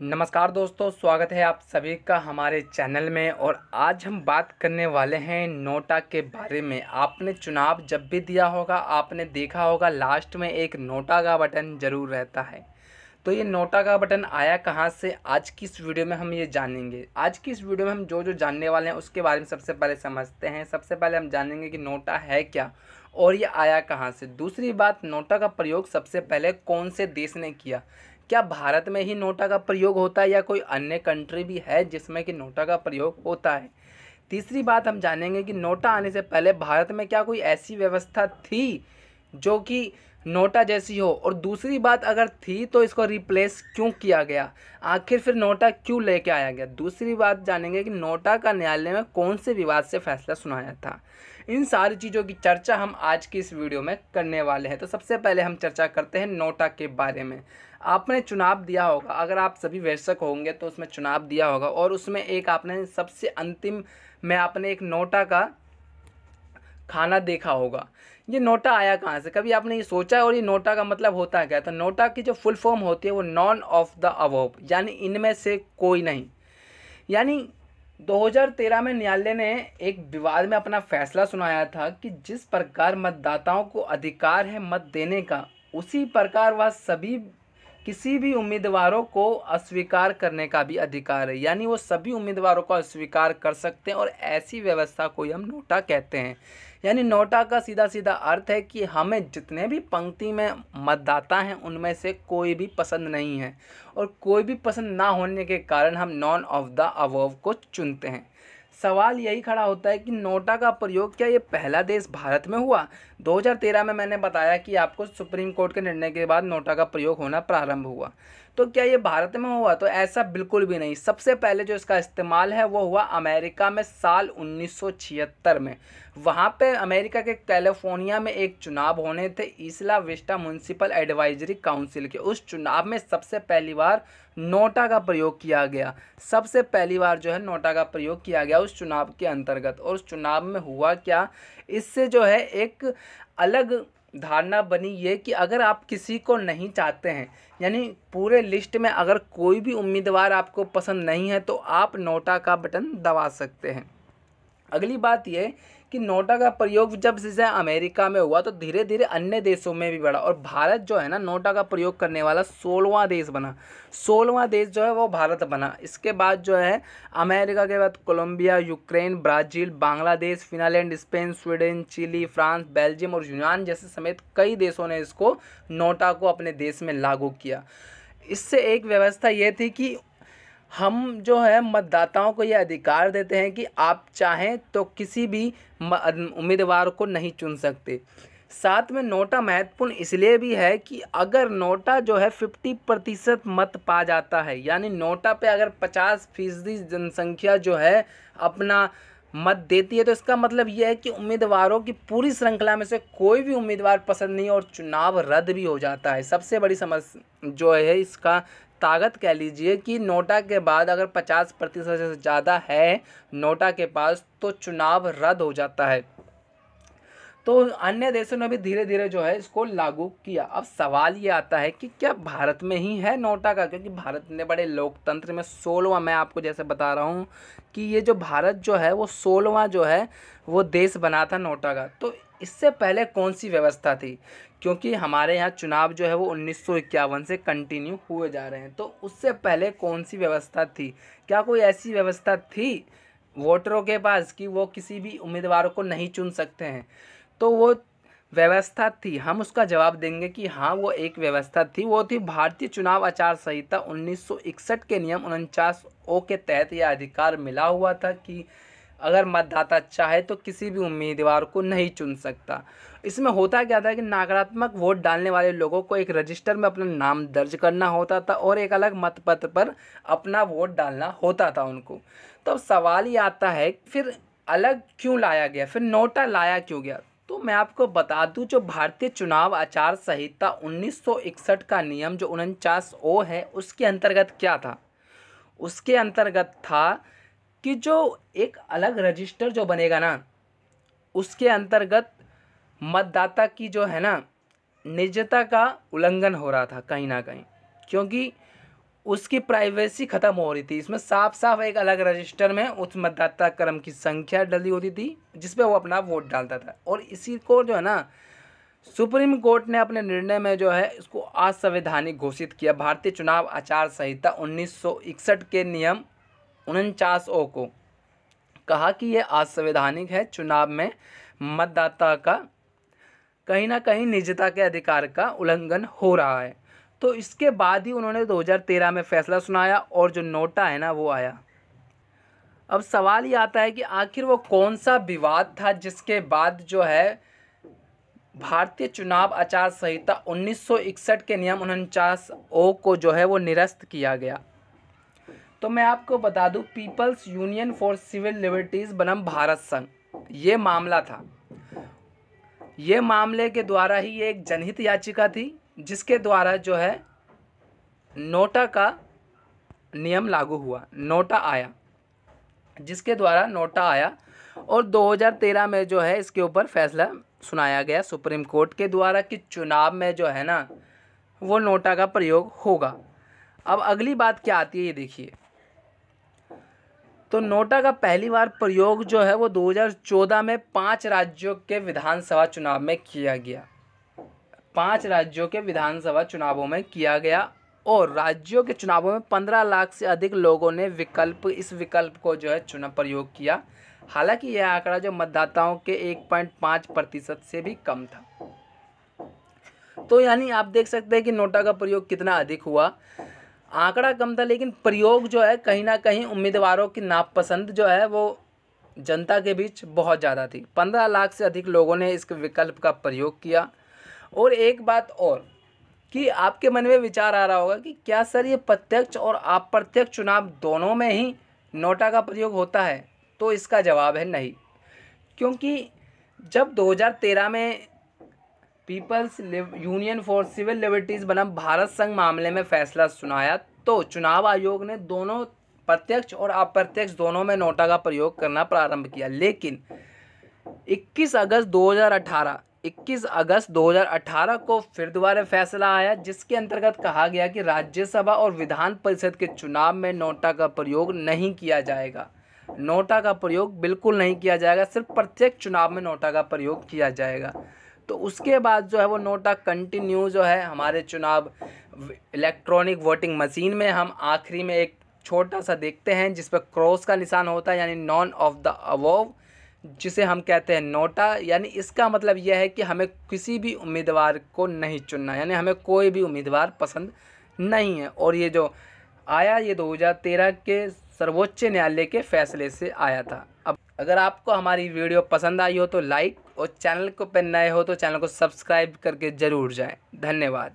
नमस्कार दोस्तों, स्वागत है आप सभी का हमारे चैनल में। और आज हम बात करने वाले हैं नोटा के बारे में। आपने चुनाव जब भी दिया होगा, आपने देखा होगा, लास्ट में एक नोटा का बटन ज़रूर रहता है। तो ये नोटा का बटन आया कहाँ से, आज की इस वीडियो में हम ये जानेंगे। आज की इस वीडियो में हम जो जो जानने वाले हैं, उसके बारे में सबसे पहले समझते हैं। सबसे पहले हम जानेंगे कि नोटा है क्या, और ये आया कहाँ से। दूसरी बात, नोटा का प्रयोग सबसे पहले कौन से देश ने किया? क्या भारत में ही नोटा का प्रयोग होता है या कोई अन्य कंट्री भी है जिसमें कि नोटा का प्रयोग होता है? तीसरी बात हम जानेंगे कि नोटा आने से पहले भारत में क्या कोई ऐसी व्यवस्था थी जो कि नोटा जैसी हो। और दूसरी बात अगर थी तो इसको रिप्लेस क्यों किया गया? आखिर फिर नोटा क्यों लेके आया गया? दूसरी बात जानेंगे कि नोटा का न्यायालय में कौन से विवाद से फैसला सुनाया था। इन सारी चीज़ों की चर्चा हम आज की इस वीडियो में करने वाले हैं। तो सबसे पहले हम चर्चा करते हैं नोटा के बारे में। आपने चुनाव दिया होगा। अगर आप सभी वैश्यक होंगे तो उसमें चुनाव दिया होगा। और उसमें एक आपने सबसे अंतिम में आपने एक नोटा का खाना देखा होगा। ये नोटा आया कहाँ से? कभी आपने ये सोचा और ये नोटा का मतलब होता है क्या? तो नोटा की जो फुल फॉर्म होती है वो नॉन ऑफ़ द अवोब यानी इनमें से कोई नहीं। यानी 2013 में न्यायालय ने एक विवाद में अपना फैसला सुनाया था कि जिस प्रकार मतदाताओं को अधिकार है मत देने का, उसी प्रकार वह सभी किसी भी उम्मीदवारों को अस्वीकार करने का भी अधिकार है। यानी वो सभी उम्मीदवारों को अस्वीकार कर सकते हैं और ऐसी व्यवस्था को हम नोटा कहते हैं। यानी नोटा का सीधा सीधा अर्थ है कि हमें जितने भी पंक्ति में मतदाता हैं, उनमें से कोई भी पसंद नहीं है। और कोई भी पसंद ना होने के कारण हम नॉन ऑफ़ द अवोव को चुनते हैं। सवाल यही खड़ा होता है कि नोटा का प्रयोग क्या ये पहला देश भारत में हुआ? 2013 में मैंने बताया कि आपको सुप्रीम कोर्ट के निर्णय के बाद नोटा का प्रयोग होना प्रारंभ हुआ। तो क्या ये भारत में हुआ? तो ऐसा बिल्कुल भी नहीं। सबसे पहले जो इसका इस्तेमाल है, वो हुआ अमेरिका में साल उन्नीस सौ छिहत्तर में। वहाँ पे अमेरिका के कैलिफ़ोर्निया में एक चुनाव होने थे, Isla Vista municipal advisory council के। उस चुनाव में सबसे पहली बार नोटा का प्रयोग किया गया। सबसे पहली बार जो है नोटा का प्रयोग किया गया उस चुनाव के अंतर्गत। और उस चुनाव में हुआ क्या? इससे जो है एक अलग धारणा बनी ये कि अगर आप किसी को नहीं चाहते हैं, यानी पूरे लिस्ट में अगर कोई भी उम्मीदवार आपको पसंद नहीं है तो आप नोटा का बटन दबा सकते हैं। अगली बात ये कि नोटा का प्रयोग जब से अमेरिका में हुआ तो धीरे धीरे अन्य देशों में भी बढ़ा और भारत जो है ना नोटा का प्रयोग करने वाला सोलवा देश बना। सोलवा देश जो है, वो भारत बना। इसके बाद जो है, अमेरिका के बाद Colombia, Ukraine, Brazil, Bangladesh, Finland, Spain, Sweden, Chile, France, Belgium और यूनान जैसे समेत कई देशों ने इसको नोटा को अपने देश में लागू किया। इससे एक व्यवस्था ये थी कि हम जो है मतदाताओं को ये अधिकार देते हैं कि आप चाहें तो किसी भी उम्मीदवार को नहीं चुन सकते। साथ में नोटा महत्वपूर्ण इसलिए भी है कि अगर नोटा जो है फिफ्टी प्रतिशत मत पा जाता है, यानी नोटा पे अगर पचास फ़ीसदी जनसंख्या जो है अपना मत देती है तो इसका मतलब यह है कि उम्मीदवारों की पूरी श्रृंखला में से कोई भी उम्मीदवार पसंद नहीं और चुनाव रद्द भी हो जाता है। सबसे बड़ी समस्या जो है इसका ताकत कह लीजिए कि नोटा के बाद अगर पचास प्रतिशत से ज़्यादा है नोटा के पास तो चुनाव रद्द हो जाता है। तो अन्य देशों ने भी धीरे धीरे जो है इसको लागू किया। अब सवाल ये आता है कि क्या भारत में ही है नोटा का? क्योंकि भारत ने बड़े लोकतंत्र में सोलवा मैं आपको जैसे बता रहा हूँ कि ये जो भारत जो है, वो सोलवा जो है, वो देश बना था नोटा का। तो इससे पहले कौन सी व्यवस्था थी? क्योंकि हमारे यहाँ चुनाव जो है वो उन्नीस सौ इक्यावन से कंटिन्यू हुए जा रहे हैं। तो उससे पहले कौन सी व्यवस्था थी? क्या कोई ऐसी व्यवस्था थी वोटरों के पास कि वो किसी भी उम्मीदवार को नहीं चुन सकते हैं? तो वो व्यवस्था थी। हम उसका जवाब देंगे कि हाँ वो एक व्यवस्था थी। वो थी भारतीय चुनाव आचार संहिता उन्नीस सौ इकसठ के नियम उनचास ओ के तहत यह अधिकार मिला हुआ था कि अगर मतदाता चाहे तो किसी भी उम्मीदवार को नहीं चुन सकता। इसमें होता क्या था कि नकारात्मक वोट डालने वाले लोगों को एक रजिस्टर में अपना नाम दर्ज करना होता था और एक अलग मतपत्र पर अपना वोट डालना होता था उनको। तो अब ये आता है, फिर अलग क्यों लाया गया? फिर नोटा लाया क्यों गया? तो मैं आपको बता दूँ, जो भारतीय चुनाव आचार संहिता 1961 का नियम, जो उनचास ओ है, उसके अंतर्गत क्या था? उसके अंतर्गत था कि जो एक अलग रजिस्टर जो बनेगा ना, उसके अंतर्गत मतदाता की जो है ना, निजता का उल्लंघन हो रहा था कहीं ना कहीं। क्योंकि उसकी प्राइवेसी ख़त्म हो रही थी। इसमें साफ़ साफ़ एक अलग रजिस्टर में उस मतदाता क्रम की संख्या डली होती थी, जिसपे वो अपना वोट डालता था। और इसी को जो है ना, सुप्रीम कोर्ट ने अपने निर्णय में जो है, इसको असंवैधानिक घोषित किया। भारतीय चुनाव आचार संहिता उन्नीस सौ इकसठ के नियम उनचास ओ को कहा कि यह असंवैधानिक है, चुनाव में मतदाता का कहीं ना कहीं निजता के अधिकार का उल्लंघन हो रहा है। तो इसके बाद ही उन्होंने 2013 में फैसला सुनाया और जो नोटा है ना, वो आया। अब सवाल ये आता है कि आखिर वो कौन सा विवाद था जिसके बाद जो है भारतीय चुनाव आचार संहिता 1961 के नियम उनचास ओ को जो है वो निरस्त किया गया। तो मैं आपको बता दूँ, People's Union for Civil Liberties बनम भारत संघ। ये मामला था। ये मामले के द्वारा ही एक जनहित याचिका थी, जिसके द्वारा जो है नोटा का नियम लागू हुआ, नोटा आया। जिसके द्वारा नोटा आया और 2013 में जो है इसके ऊपर फैसला सुनाया गया सुप्रीम कोर्ट के द्वारा कि चुनाव में जो है ना, वो नोटा का प्रयोग होगा। अब अगली बात क्या आती है ये देखिए। तो नोटा का पहली बार प्रयोग जो है वो 2014 में पाँच राज्यों के विधानसभा चुनाव में किया गया। पाँच राज्यों के विधानसभा चुनावों में किया गया और राज्यों के चुनावों में पंद्रह लाख से अधिक लोगों ने विकल्प, इस विकल्प को जो है चुनाव प्रयोग किया। हालाँकि यह आंकड़ा जो मतदाताओं के एक पॉइंट पाँच प्रतिशत से भी कम था। तो यानी आप देख सकते हैं कि नोटा का प्रयोग कितना अधिक हुआ। आंकड़ा कम था, लेकिन प्रयोग जो है, कहीं ना कहीं उम्मीदवारों की नापसंद जो है, वो जनता के बीच बहुत ज़्यादा थी। पंद्रह लाख से अधिक लोगों ने इस विकल्प का प्रयोग किया। और एक बात और, कि आपके मन में विचार आ रहा होगा कि क्या सर ये प्रत्यक्ष और अप्रत्यक्ष चुनाव दोनों में ही नोटा का प्रयोग होता है? तो इसका जवाब है नहीं। क्योंकि जब 2013 में People's Union for Civil Liberties बनाम भारत संघ मामले में फैसला सुनाया। तो चुनाव आयोग ने दोनों प्रत्यक्ष और अप्रत्यक्ष दोनों में नोटा का प्रयोग करना प्रारंभ किया। लेकिन 21 अगस्त 2018 21 अगस्त 2018 को फिर दोबारा फैसला आया, जिसके अंतर्गत कहा गया कि राज्यसभा और विधान परिषद के चुनाव में नोटा का प्रयोग नहीं किया जाएगा। नोटा का प्रयोग बिल्कुल नहीं किया जाएगा, सिर्फ़ प्रत्येक चुनाव में नोटा का प्रयोग किया जाएगा। तो उसके बाद जो है वो नोटा कंटिन्यू जो है हमारे चुनाव इलेक्ट्रॉनिक वोटिंग मशीन में हम आखिरी में एक छोटा सा देखते हैं, जिस पर क्रॉस का निशान होता है, यानी नॉन ऑफ़ द अवोव जिसे हम कहते हैं नोटा। यानी इसका मतलब यह है कि हमें किसी भी उम्मीदवार को नहीं चुनना, यानी हमें कोई भी उम्मीदवार पसंद नहीं है। और ये जो आया, ये 2013 के सर्वोच्च न्यायालय के फैसले से आया था। अब अगर आपको हमारी वीडियो पसंद आई हो तो लाइक और चैनल को पर नए हो तो चैनल को सब्सक्राइब करके ज़रूर जाएँ। धन्यवाद।